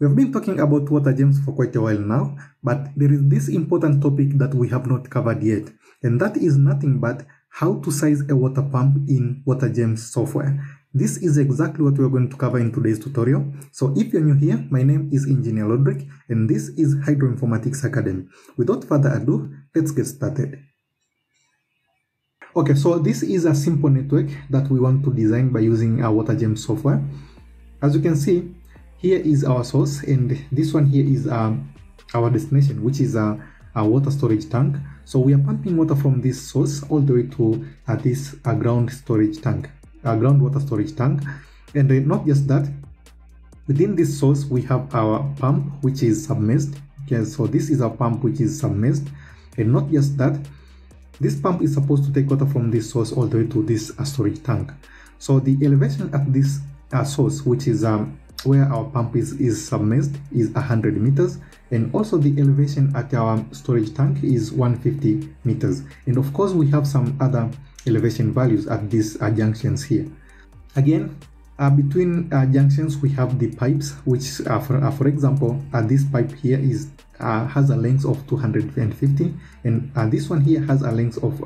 we have been talking about WaterGEMS for quite a while now, but there is this important topic that we have not covered yet, and that is nothing but how to size a water pump in WaterGEMS software. This is exactly what we are going to cover in today's tutorial. So if you're new here, my name is Engineer Lodrick, and this is Hydroinformatics Academy. Without further ado, let's get started. Okay, so this is a simple network that we want to design by using our WaterGem software. As you can see, here is our source and this one here is um, our destination, which is a, a, water storage tank. So we are pumping water from this source all the way to uh, this uh, ground storage tank, uh, groundwater storage tank. And uh, not just that, within this source, we have our pump, which is submerged. Okay, so this is a pump, which is submerged. And not just that, this pump is supposed to take water from this source all the way to this uh, storage tank. So the elevation at this uh, source, which is um, where our pump is, is submerged, is 100 meters. And also the elevation at our storage tank is 150 meters. And of course, we have some other elevation values at these uh, junctions here. Again, uh, between uh, junctions we have the pipes which uh, for, uh, for example uh, this pipe here is has a length of 250 and this one here has a length of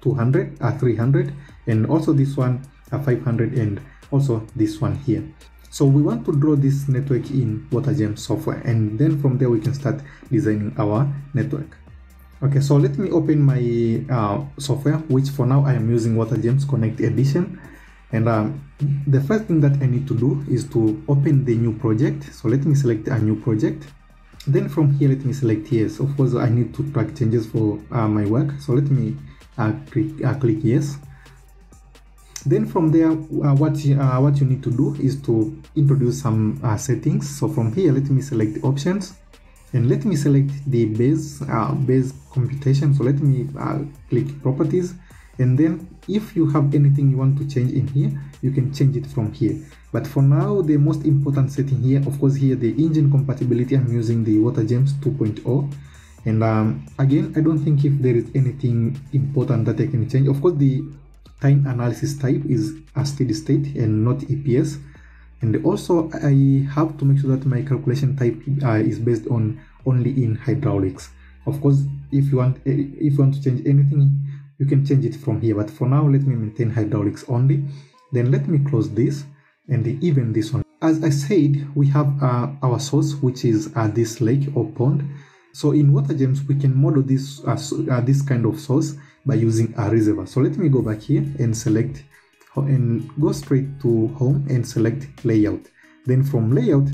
200 300 and also this one 500 and also this one here so we want to draw this network in WaterGem software and then from there we can start designing our network. Okay so let me open my software which for now I am using WaterGEMS Connect Edition. And um, the first thing that I need to do is to open the new project. So let me select a new project. Then from here let me select yes. Of course I need to track changes for uh, my work. So let me uh, click, uh, click yes then from there uh, what you, uh, what you need to do is to introduce some uh, settings. So from here let me select options and let me select the base base computation. So let me click properties. And then if you have anything you want to change in here you can change it from here. But for now the most important setting here of course here the engine compatibility. I'm using the WaterGEMS 2.0 and um, again i don't think if there is anything important that i can change. Of course the time analysis type is a steady state and not eps and also i have to make sure that my calculation type uh, is based on only in hydraulics. Of course if you want if you want to change anything you can change it from here. But for now let me maintain hydraulics only. Then let me close this and even this one. As i said we have uh, our source which is uh, this lake or pond. So in WaterGEMS we can model this uh, uh, this kind of source by using a reservoir. So let me go back here and select and go straight to home and select layout. Then from layout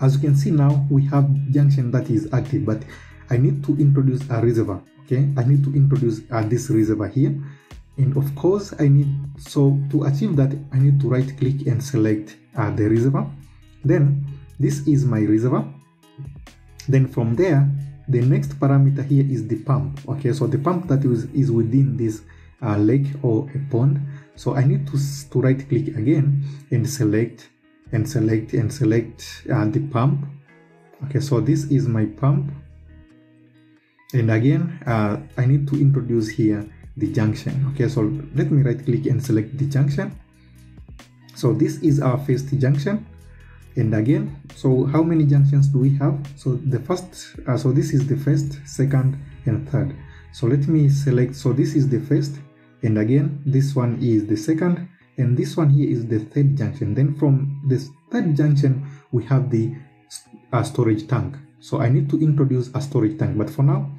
as you can see now we have junction that is active but i need to introduce a reservoir okay? I need to introduce uh, this reservoir here. And of course i need so to achieve that i need to right click and select uh, the reservoir. Then this is my reservoir. Then from there the next parameter here is the pump. Okay so the pump that is, is within this uh, lake or a pond. So i need to, to right click again and select and select and select uh, the pump. Okay so this is my pump. And again uh, I need to introduce here the junction. Okay so let me right click and select the junction. So this is our first junction and again so how many junctions do we have? So the first uh, so this is the first second and third. So let me select so this is the first and again this one is the second and this one here is the third junction. Then from this third junction we have the uh, storage tank. So I need to introduce a storage tank but for now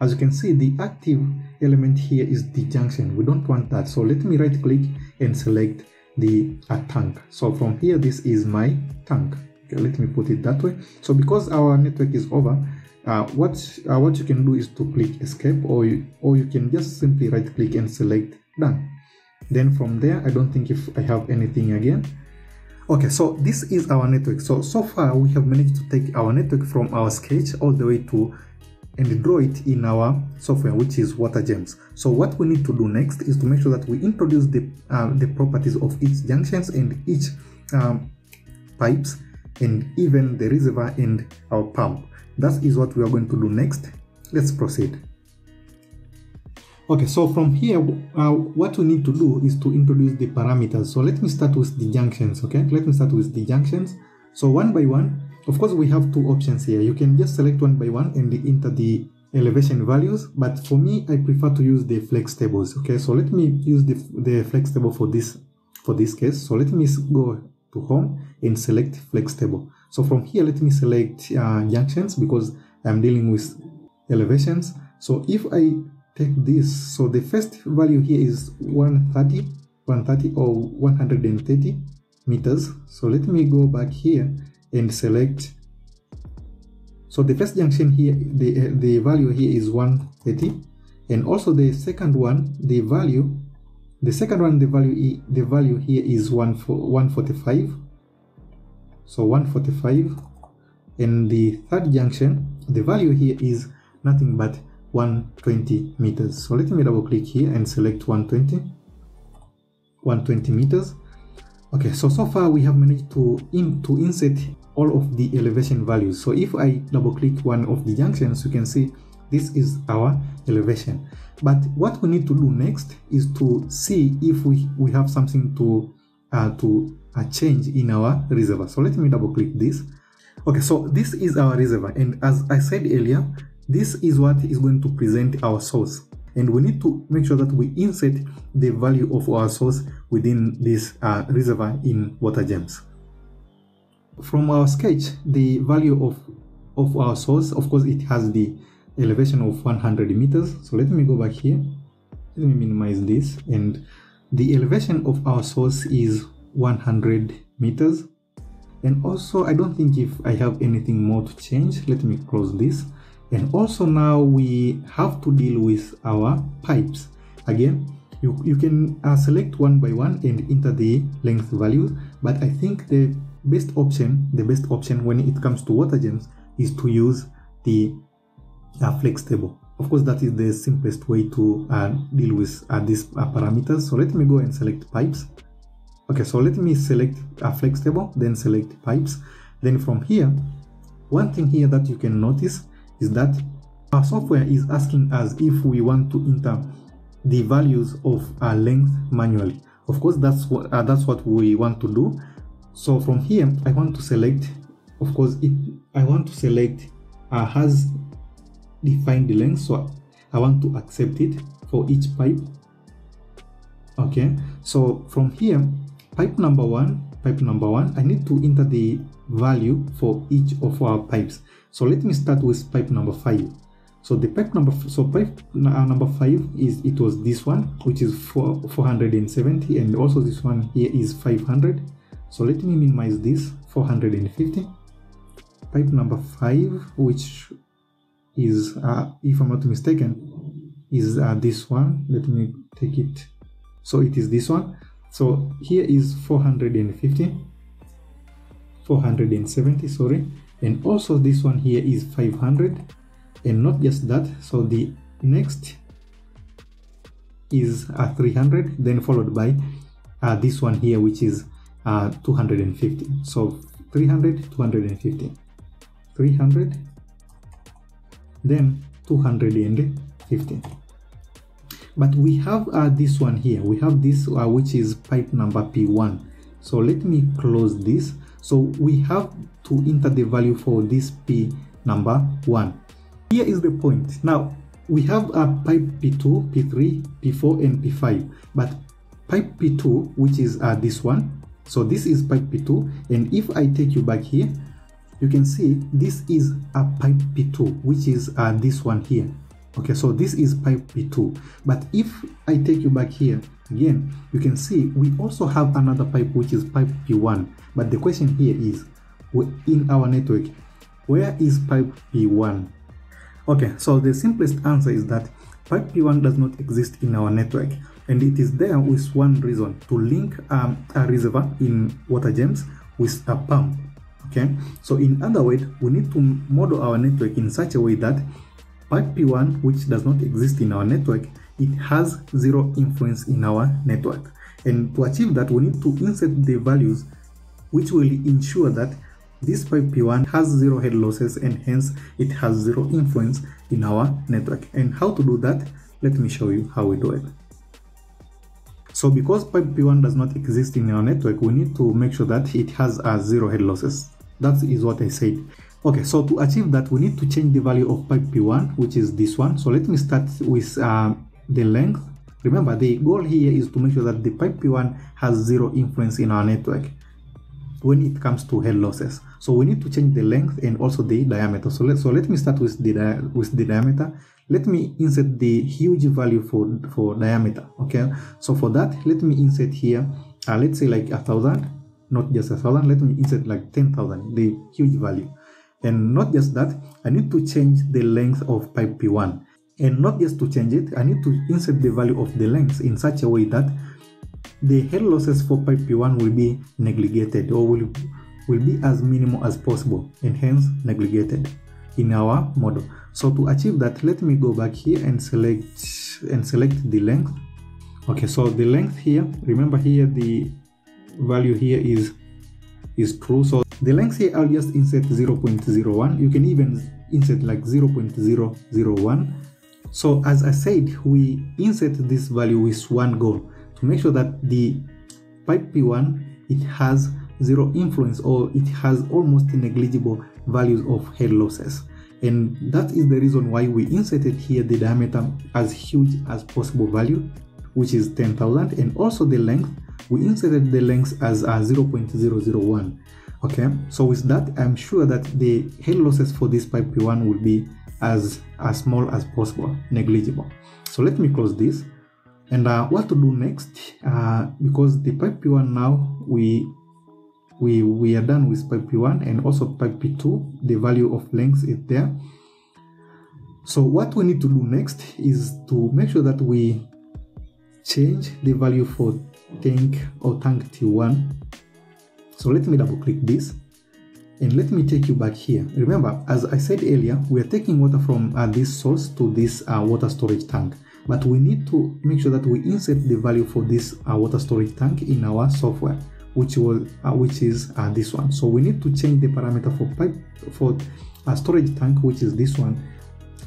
as you can see the active element here is the junction. We don't want that. So let me right click and select the tank. So from here this is my tank. Okay let me put it that way. So because our network is over uh, what uh, what you can do is to click escape or you, or you can just simply right click and select done. Then from there i don't think if i have anything again. Okay so this is our network. So so far we have managed to take our network from our sketch all the way to and draw it in our software which is WaterGEMS. so what we need to do next is to make sure that we introduce the uh, the properties of each junctions and each um, pipes and even the reservoir and our pump. That is what we are going to do next. Let's proceed. Okay so from here uh, what we need to do is to introduce the parameters. So let me start with the junctions okay? Let me start with the junctions. So one by one of course we have two options here. You can just select one by one and enter the elevation values but for me i prefer to use the flex tables okay? So let me use the, the flex table for this for this case. So let me go to home and select flex table. So from here let me select uh, junctions because i'm dealing with elevations. So if i take this so the first value here is 130 130 or 130 meters. So let me go back here and select. So the first junction here the the value here is 130 and also the second one the value the second one the value the value here is 145 so 145 and the third junction the value here is nothing but 120 meters. So let me double click here and select 120 120 meters. Okay so so far we have managed to in to insert all of the elevation values. So if i double click one of the junctions you can see this is our elevation. But what we need to do next is to see if we we have something to uh, to uh, change in our reservoir. So let me double click this. Okay so this is our reservoir. And as i said earlier this is what is going to present our source. And we need to make sure that we insert the value of our source within this uh, reservoir in WaterGEMS from our sketch the value of of our source of course it has the elevation of 100 meters. So let me go back here. Let me minimize this. And the elevation of our source is 100 meters. And also i don't think if i have anything more to change let me close this. And also now we have to deal with our pipes. Again you, you can uh, select one by one and enter the length value. But i think the best option the best option when it comes to WaterGEMS is to use the uh, flex table of course that is the simplest way to uh, deal with uh, these uh, parameters. So let me go and select pipes. Okay so let me select a flex table then select pipes. Then from here one thing here that you can notice is that our software is asking us if we want to enter the values of our length manually. Of course that's what uh, that's what we want to do so from here i want to select of course it i want to select uh, has defined the length so i want to accept it for each pipe. Okay so from here pipe number one pipe number one i need to enter the value for each of our pipes. So let me start with pipe number five. So the pipe number so pipe uh, number five is it was this one which is for 470 and also this one here is 500 so let me minimize this 450 pipe number five which is uh, if i'm not mistaken is uh, this one. Let me take it. So it is this one. So here is 450 470 sorry. And also this one here is 500 and not just that so the next is uh, 300 then followed by uh, this one here which is uh, 250 so 300 250 300 then 250 but we have uh, this one here. We have this uh, which is pipe number p1 so let me close this. So we have to enter the value for this p number 1 here is the point. Now we have a pipe p2 p3 p4 and p5 but pipe p2 which is uh, this one so this is pipe p2 and if i take you back here you can see this is a pipe p2 which is uh, this one here. Okay so this is pipe p2 but if i take you back here again you can see we also have another pipe which is pipe p1 but the question here is in our network where is pipe p1 okay so the simplest answer is that pipe p1 does not exist in our network and it is there with one reason to link um, a reservoir in WaterGEMS with a pump okay? So in other words we need to model our network in such a way that pipe p1 which does not exist in our network it has zero influence in our network. And to achieve that we need to insert the values which will ensure that this pipe p1 has zero head losses and hence it has zero influence in our network. And how to do that? Let me show you how we do it so because pipe p1 does not exist in our network we need to make sure that it has a zero head losses. That is what i said. Okay so to achieve that we need to change the value of pipe p1 which is this one. So let me start with uh, the length. Remember the goal here is to make sure that the pipe p1 has zero influence in our network when it comes to head losses. So we need to change the length and also the diameter. So let so let me start with the with the diameter let me insert the huge value for for diameter okay? So for that let me insert here uh, let's say like a thousand not just a thousand let me insert like 10,000 the huge value. And not just that I need to change the length of pipe P1 and not just to change it I need to insert the value of the length in such a way that the head losses for pipe P1 will be neglected or will, will be as minimal as possible and hence neglected in our model so to achieve that let me go back here and select and select the length. Okay so the length here remember here the value here is is true. So the length here i'll just insert 0.01 you can even insert like 0.001 so as i said we insert this value with one goal to make sure that the pipe p1 it has zero influence or it has almost negligible values of head losses and that is the reason why we inserted here the diameter as huge as possible value which is 10,000 and also the length. We inserted the length as a 0.001 okay? So with that i'm sure that the head losses for this pipe p1 will be as as small as possible negligible. So let me close this. And uh, what to do next? Uh, because the pipe p1 now we we we are done with pipe p1 and also pipe p2 the value of length is there so what we need to do next is to make sure that we change the value for tank or tank T1. So let me double click this and let me take you back here. Remember, as I said earlier, we are taking water from uh, this source to this uh, water storage tank. But we need to make sure that we insert the value for this uh, water storage tank in our software, which will uh, which is uh, this one. So we need to change the parameter for pipe for a storage tank, which is this one,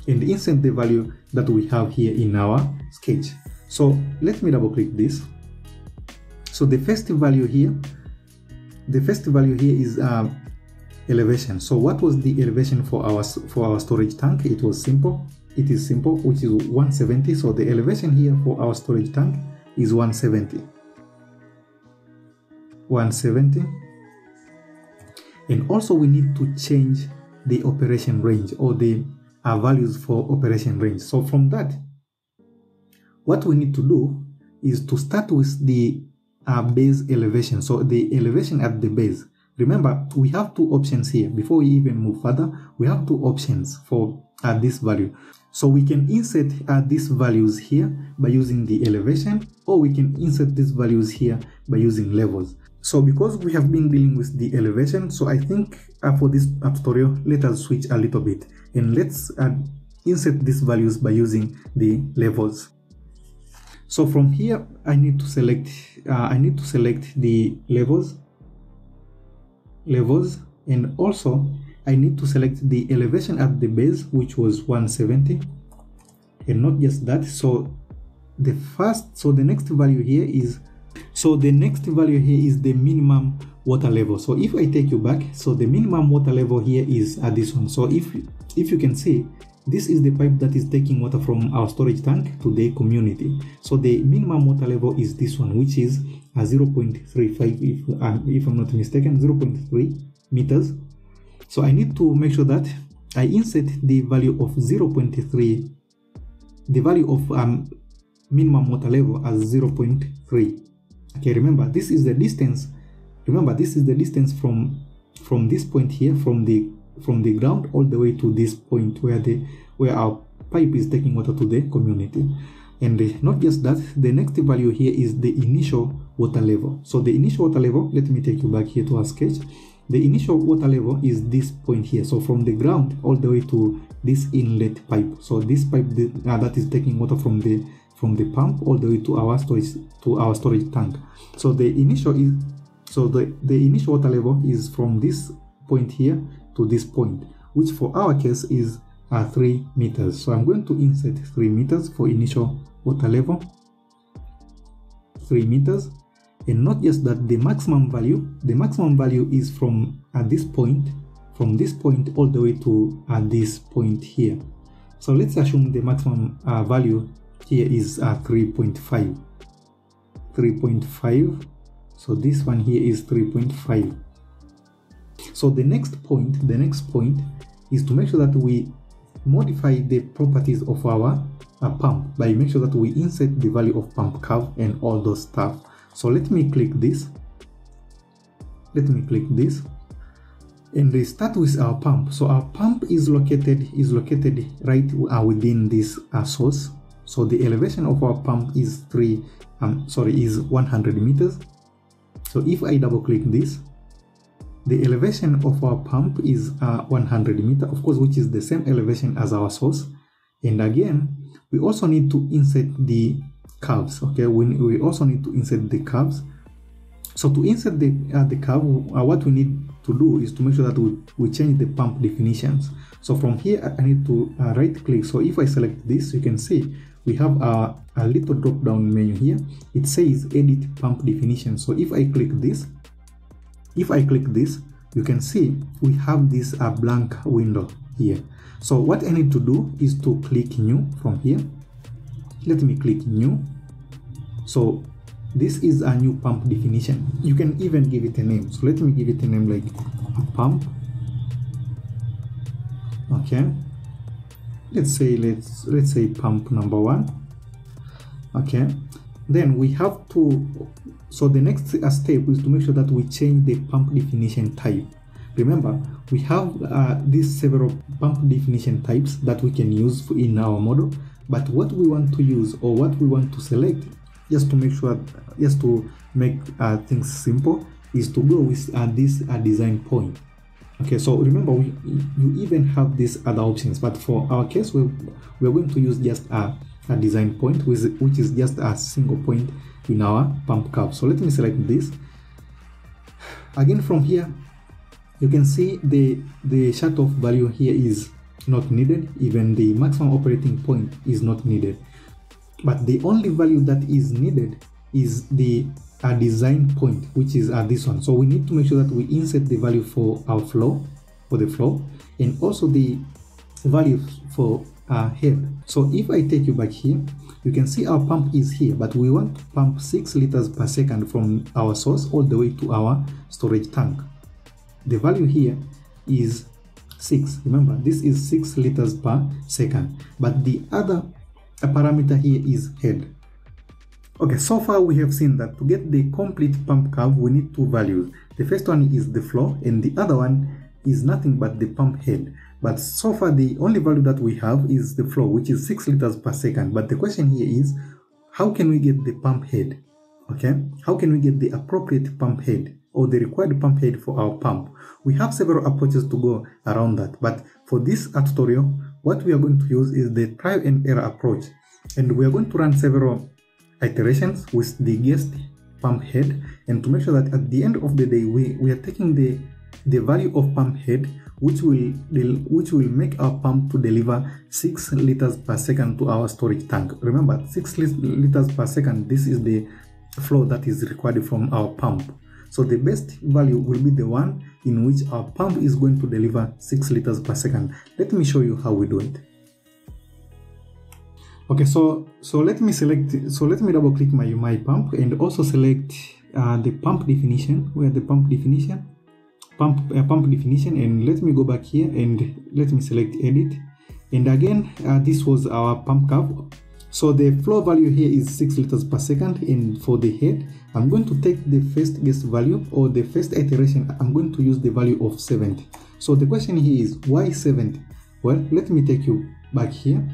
and insert the value that we have here in our sketch. So let me double click this. So the first value here, the first value here is um, elevation. So what was the elevation for our for our storage tank? It was simple. It is simple, which is 170. So the elevation here for our storage tank is 170. 170. And also we need to change the operation range or the uh, values for operation range. So from that, what we need to do is to start with the uh, base elevation. So the elevation at the base. Remember, we have two options here. Before we even move further, we have two options for uh, this value. So we can insert uh, these values here by using the elevation, or we can insert these values here by using levels. So because we have been dealing with the elevation, so I think uh, for this tutorial, let us switch a little bit and let's uh, insert these values by using the levels. So from here i need to select uh, i need to select the levels levels and also i need to select the elevation at the base which was 170 and not just that. So the first so the next value here is so the next value here is the minimum water level so if i take you back so the minimum water level here is at this one so if if you can see this is the pipe that is taking water from our storage tank to the community. So the minimum water level is this one, which is a 0.35, if, um, if I'm not mistaken, 0.3 meters. So I need to make sure that I insert the value of 0.3, the value of um, minimum water level as 0.3. Okay, remember this is the distance. Remember this is the distance from from this point here, from the from the ground all the way to this point where the where our pipe is taking water to the community. And not just that the next value here is the initial water level. So the initial water level let me take you back here to our sketch. The initial water level is this point here. So from the ground all the way to this inlet pipe. So this pipe uh, that is taking water from the from the pump all the way to our storage to our storage tank. So the initial is so the the initial water level is from this point here to this point which for our case is uh, 3 meters. So i'm going to insert 3 meters for initial water level. 3 meters. And not just that the maximum value the maximum value is from at this point from this point all the way to at this point here. So let's assume the maximum uh, value here is a 3.5 3.5 so this one here is 3.5 so the next point the next point is to make sure that we modify the properties of our uh, pump by make sure that we insert the value of pump curve and all those stuff. So let me click this. Let me click this. And they start with our pump. So our pump is located is located right uh, within this uh, source so the elevation of our pump is three um sorry is 100 meters. So if i double click this the elevation of our pump is uh, 100 meter of course which is the same elevation as our source. And again we also need to insert the curves okay? We, we also need to insert the curves. So to insert the uh, the curve uh, what we need to do is to make sure that we, we change the pump definitions. So from here i need to uh, right click. So if i select this you can see we have a, a little drop down menu here. It says edit pump definition. So if i click this if i click this you can see we have this uh, blank window here. So what i need to do is to click new from here. Let me click new. So this is a new pump definition. You can even give it a name. So let me give it a name like a pump. Okay let's say let's let's say pump number one. Okay. Then we have to so the next step is to make sure that we change the pump definition type. Remember we have uh, these several pump definition types that we can use in our model but what we want to use or what we want to select just to make sure just to make uh, things simple is to go with uh, this uh, design point okay so remember we, you even have these other options but for our case we, we're going to use just a, a design point which, which is just a single point in our pump curve so let me select this. Again from here you can see the the shut off value here is not needed. Even the maximum operating point is not needed. But the only value that is needed is the uh, design point which is at this one. So we need to make sure that we insert the value for our flow for the flow and also the value for our head. So if i take you back here you can see our pump is here but we want to pump 6 liters per second from our source all the way to our storage tank. The value here is 6 remember this is 6 liters per second. But the other parameter here is head okay so far we have seen that to get the complete pump curve we need two values. The first one is the flow and the other one is nothing but the pump head. But so far the only value that we have is the flow which is 6 liters per second. But the question here is how can we get the pump head? Okay how can we get the appropriate pump head or the required pump head for our pump? We have several approaches to go around that but for this tutorial what we are going to use is the trial and error approach. And we are going to run several iterations with the guest pump head and to make sure that at the end of the day we, we are taking the the value of pump head which will which will make our pump to deliver 6 liters per second to our storage tank. Remember 6 liters per second this is the flow that is required from our pump. So the best value will be the one in which our pump is going to deliver 6 liters per second. Let me show you how we do it okay so so let me select so let me double click my my pump and also select uh, the pump definition where the pump definition pump uh, pump definition and let me go back here and let me select edit. And again uh, this was our pump curve so the flow value here is 6 liters per second and for the head i'm going to take the first guess value or the first iteration i'm going to use the value of 70 so the question here is why 70 well let me take you back here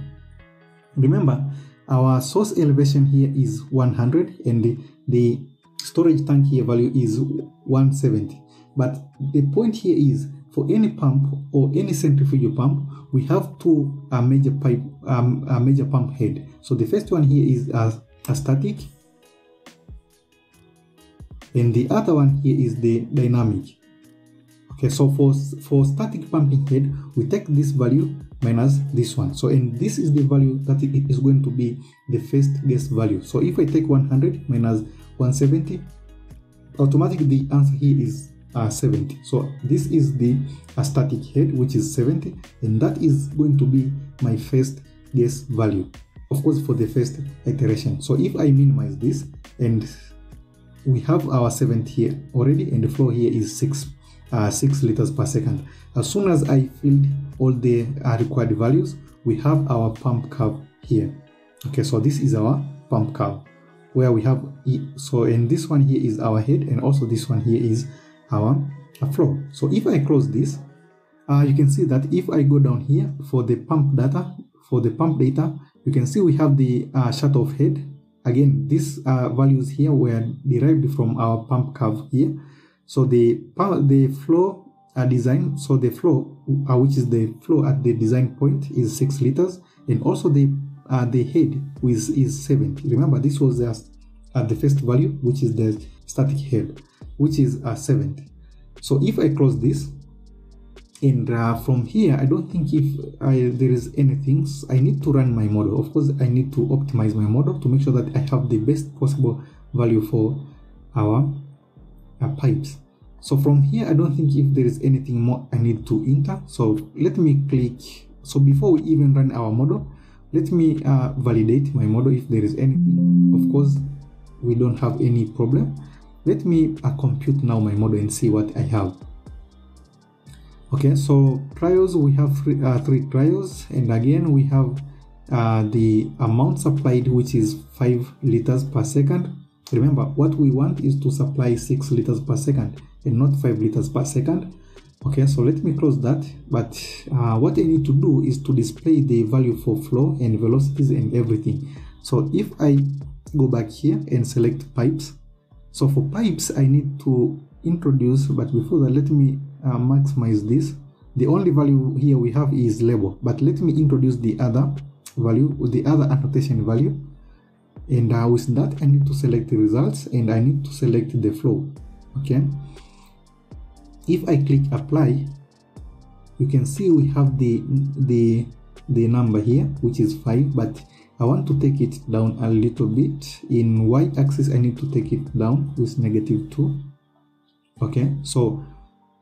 remember our source elevation here is 100 and the, the storage tank here value is 170 but the point here is for any pump or any centrifugal pump we have two uh, major pipe um, a major pump head. So the first one here is a, a static and the other one here is the dynamic. Okay so for for static pumping head we take this value minus this one. So and this is the value that it is going to be the first guess value. So if i take 100 minus 170 automatically the answer here is uh, 70 so this is the uh, static head which is 70 and that is going to be my first guess value. Of course for the first iteration. So if i minimize this and we have our 70 here already and the flow here is 6 uh, 6 liters per second. As soon as i filled all the uh, required values we have our pump curve here. Okay so this is our pump curve where we have so and this one here is our head and also this one here is our flow so if i close this uh, you can see that if i go down here for the pump data for the pump data you can see we have the uh, shut off head. Again these uh, values here were derived from our pump curve here so the the flow uh, design so the flow uh, which is the flow at the design point is six liters and also the uh, the head is, is 70 remember this was just at the first value which is the static head which is uh, 70 so if i close this and uh, from here i don't think if I, there is anything i need to run my model. Of course i need to optimize my model to make sure that i have the best possible value for our, our pipes. So from here i don't think if there is anything more i need to enter. So let me click so before we even run our model let me uh, validate my model if there is anything. Of course we don't have any problem. Let me uh, compute now my model and see what i have. Okay so trials we have three, uh, three trials. And again we have uh, the amount supplied which is 5 liters per second remember what we want is to supply 6 liters per second and not 5 liters per second. Okay so let me close that. But uh, what I need to do is to display the value for flow and velocities and everything. So if I go back here and select pipes so for pipes I need to introduce but before that let me uh, maximize this. The only value here we have is label but let me introduce the other value the other annotation value and uh, with that I need to select the results and I need to select the flow okay? If I click apply you can see we have the the the number here which is 5 but I want to take it down a little bit. In y axis I need to take it down with negative 2 okay? So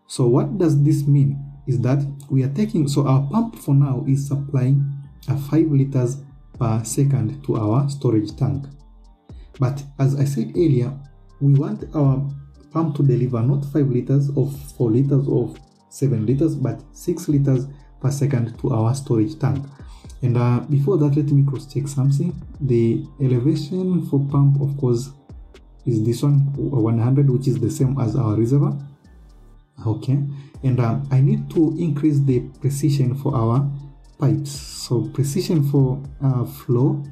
so what does this mean? Is that we are taking so our pump for now is supplying a 5 liters per second to our storage tank. But as I said earlier we want our pump to deliver not 5 liters of 4 liters of 7 liters but 6 liters per second to our storage tank. And uh, before that let me cross check something. The elevation for pump of course is this one 100 which is the same as our reservoir. Okay. And um, I need to increase the precision for our pipes. So precision for uh, flow.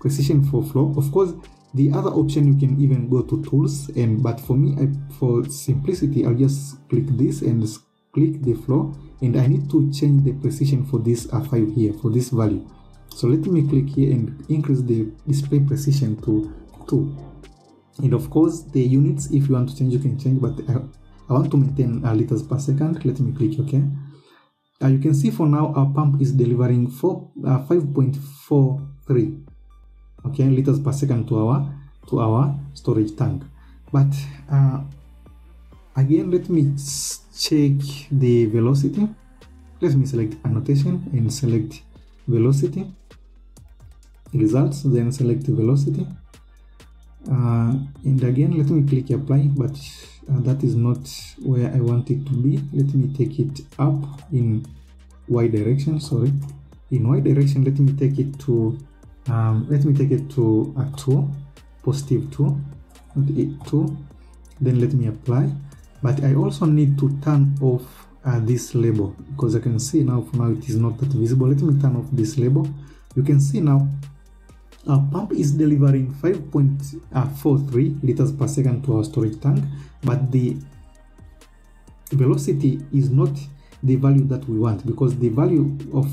Precision for flow. Of course the other option you can even go to tools and but for me I, for simplicity I'll just click this and click the flow. And I need to change the precision for this R5 here for this value. So let me click here and increase the display precision to 2 and of course the units if you want to change you can change but I, I want to maintain uh, liters per second. Let me click OK uh, you can see for now our pump is delivering 4 uh, 5.43 okay liters per second to our to our storage tank. But uh, again let me check the velocity. Let me select annotation and select velocity results then select velocity. Uh, and again let me click apply but uh, that is not where I want it to be. Let me take it up in y direction sorry. In y direction let me take it to um, let me take it to a 2 positive 2 not 2 then let me apply. But I also need to turn off uh, this label because I can see now for now it is not that visible. Let me turn off this label. You can see now our pump is delivering 5.43 liters per second to our storage tank but the velocity is not the value that we want because the value of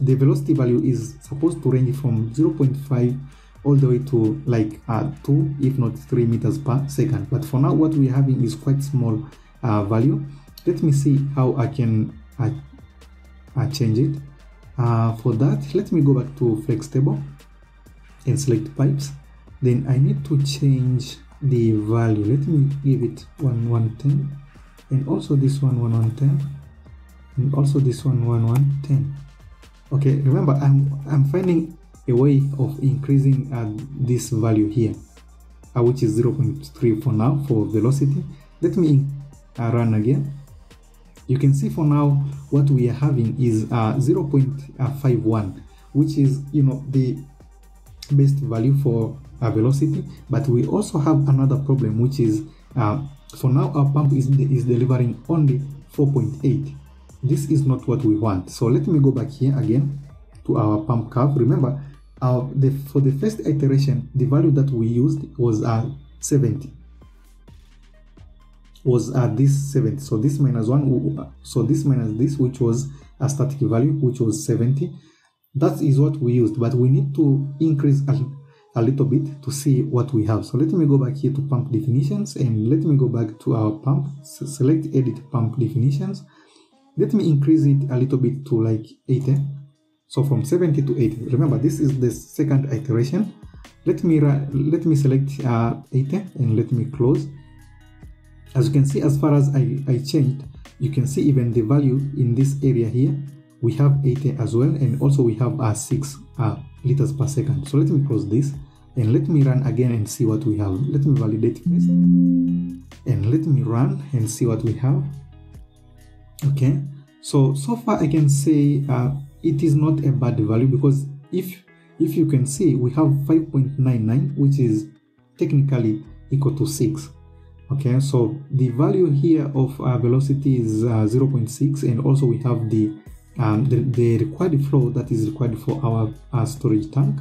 the velocity value is supposed to range from 0.5 all the way to like uh, 2 if not 3 meters per second. But for now what we're having is quite small uh, value. Let me see how I can uh, uh change it. Uh, for that let me go back to flex table and select pipes. Then I need to change the value. Let me give it 1 110 and also this one 1 110 and also this one 1 110 okay remember i'm i'm finding a way of increasing uh, this value here uh, which is 0.3 for now for velocity. Let me uh, run again. You can see for now what we are having is uh, 0.51 which is you know the best value for a velocity but we also have another problem which is uh, for now our pump is, is delivering only 4.8 this is not what we want. So let me go back here again to our pump curve. Remember the for the first iteration the value that we used was uh, 70 was at uh, this 70 so this minus 1 so this minus this which was a static value which was 70 that is what we used but we need to increase a, a little bit to see what we have. So let me go back here to pump definitions and let me go back to our pump select edit pump definitions. Let me increase it a little bit to like 80 so from 70 to 80 remember this is the second iteration. Let me let me select uh, 80 and let me close. As you can see as far as I, I changed you can see even the value in this area here we have 80 as well and also we have uh, 6 uh, liters per second. So let me close this and let me run again and see what we have. Let me validate first and let me run and see what we have. Okay so so far i can say uh, it is not a bad value because if if you can see we have 5.99 which is technically equal to 6 okay so the value here of uh, velocity is uh, 0.6 and also we have the um, the, the, required flow that is required for our, storage tank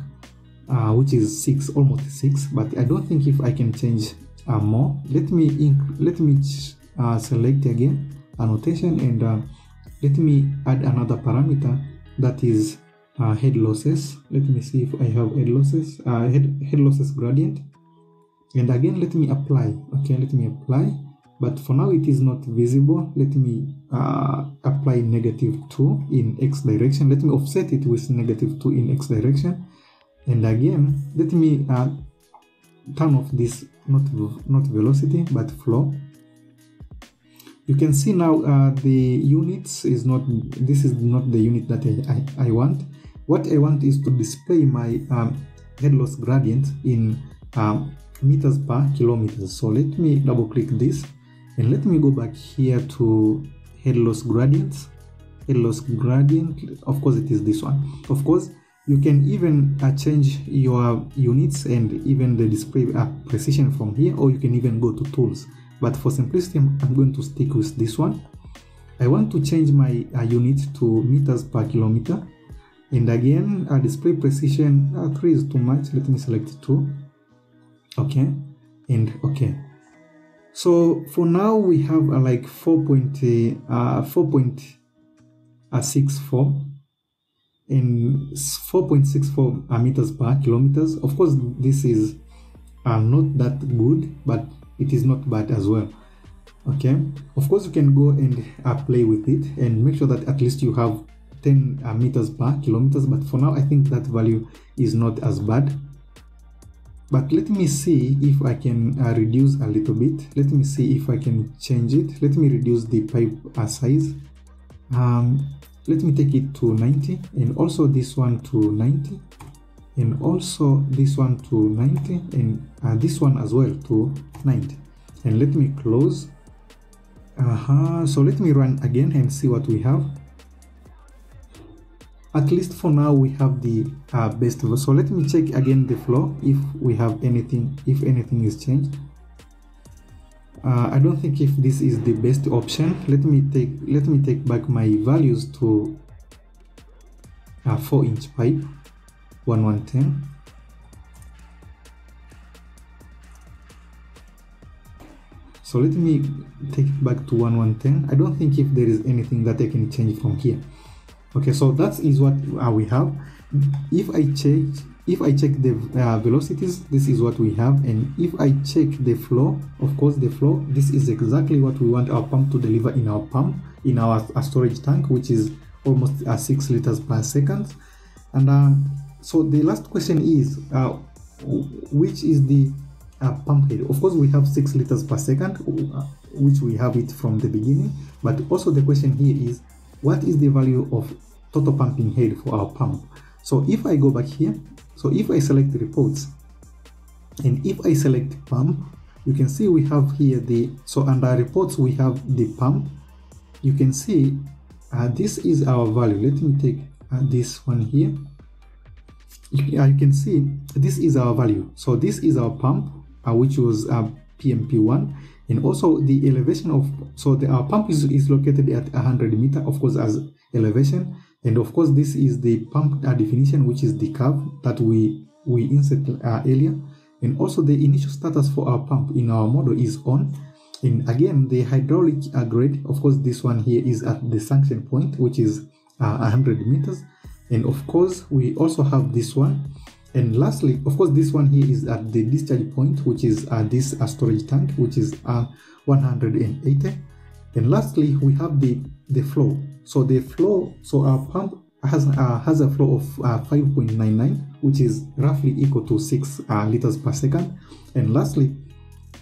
uh, which is 6 almost 6 but I don't think if I can change uh, more. Let me let me uh, select again annotation and uh, let me add another parameter that is uh, head losses. Let me see if I have head losses uh, head, head losses gradient. And again let me apply okay let me apply but for now it is not visible. Let me uh, apply negative 2 in x direction. Let me offset it with negative 2 in x direction. And again let me uh, turn off this not not velocity but flow. You can see now uh, the units is not this is not the unit that I, I, I want. What I want is to display my um, head loss gradient in um, meters per kilometer. So let me double click this and let me go back here to head loss gradients. Head loss gradient of course it is this one. Of course you can even uh, change your units and even the display uh, precision from here or you can even go to tools. But for simplicity i'm going to stick with this one. I want to change my uh, unit to meters per kilometer. And again uh, display precision uh, 3 is too much. Let me select 2 okay. And okay so for now we have uh, like 4 point, uh, 4.64 in 4.64 meters per kilometers. Of course this is uh, not that good but it is not bad as well. Okay? Of course you can go and uh, play with it and make sure that at least you have 10 uh, meters per kilometers but for now i think that value is not as bad but let me see if I can uh, reduce a little bit. Let me see if I can change it. Let me reduce the pipe uh, size. Um, let me take it to 90 and also this one to 90 and also this one to 90 and uh, this one as well to 90 and let me close. Uh -huh. so let me run again and see what we have at least for now we have the uh, best so let me check again the flow if we have anything if anything is changed. Uh, I don't think if this is the best option. Let me take let me take back my values to a 4 inch pipe 1110 so let me take it back to 1110 I don't think if there is anything that I can change from here okay so that is what uh, we have. If i check if i check the uh, velocities this is what we have. And if i check the flow of course the flow this is exactly what we want our pump to deliver in our pump in our, our storage tank which is almost uh, six liters per second. And um, so the last question is uh, which is the uh, pump head? Of course we have 6 liters per second uh, which we have it from the beginning. But also the question here is what is the value of total pumping head for our pump? So if i go back here so if i select reports and if i select pump you can see we have here the so under reports we have the pump. You can see uh, this is our value. Let me take uh, this one here. You, can see this is our value. So this is our pump uh, which was uh, pmp1 and also the elevation of so the our pump is, is located at 100 meter of course as elevation. And of course this is the pump uh, definition which is the curve that we we insert uh, earlier. And also the initial status for our pump in our model is on. And again the hydraulic uh, grade of course this one here is at the suction point which is uh, 100 meters. And of course we also have this one and lastly of course this one here is at the discharge point which is uh, this uh, storage tank which is uh, 180 and lastly we have the the flow so the flow so our pump has uh, has a flow of uh, 5.99 which is roughly equal to 6 uh, liters per second. And lastly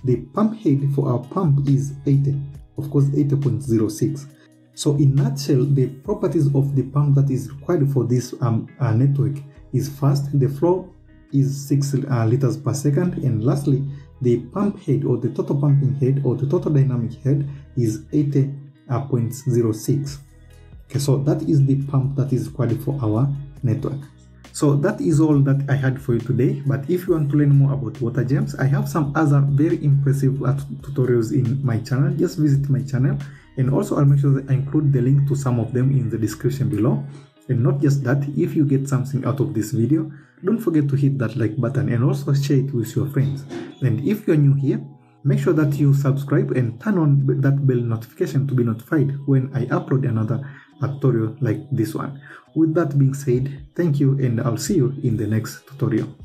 the pump head for our pump is 80 of course 80.06 so in nutshell the properties of the pump that is required for this um, uh, network is first the flow is 6 uh, liters per second and lastly the pump head or the total pumping head or the total dynamic head is 80.06 okay so that is the pump that is required for our network so that is all that I had for you today. But if you want to learn more about WaterGEMS, I have some other very impressive uh, tutorials in my channel. Just visit my channel and also I'll make sure that I include the link to some of them in the description below. And not just that, if you get something out of this video, don't forget to hit that like button and also share it with your friends. And if you're new here, make sure that you subscribe and turn on that bell notification to be notified when I upload another tutorial like this one. With that being said, thank you and I'll see you in the next tutorial.